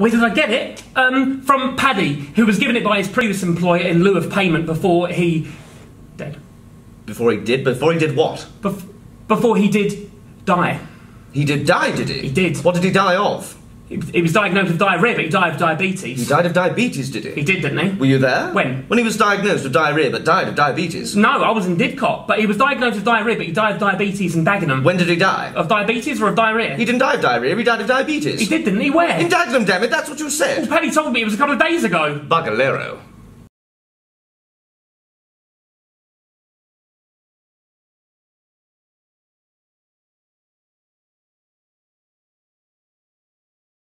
Where did I get it? Um, from Paddy, who was given it by his previous employer in lieu of payment before he. dead. Before he did? Before he did what? Bef- before he did die. He did die, did he? He did. What did he die of? He, he was diagnosed with diarrhea, but he died of diabetes. He died of diabetes, did he? He did, didn't he? Were you there? When? When he was diagnosed with diarrhea but died of diabetes. No, I was in Didcot, but he was diagnosed with diarrhea, but he died of diabetes in Dagenham. When did he die? Of diabetes or of diarrhea? He didn't die of diarrhea, he died of diabetes. He did, didn't he? Where? In Dagenham, damn it, that's what you said. Paddy told me it was a couple of days ago. Bugalero.